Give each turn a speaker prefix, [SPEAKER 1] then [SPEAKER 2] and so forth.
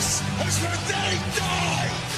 [SPEAKER 1] As is where they die!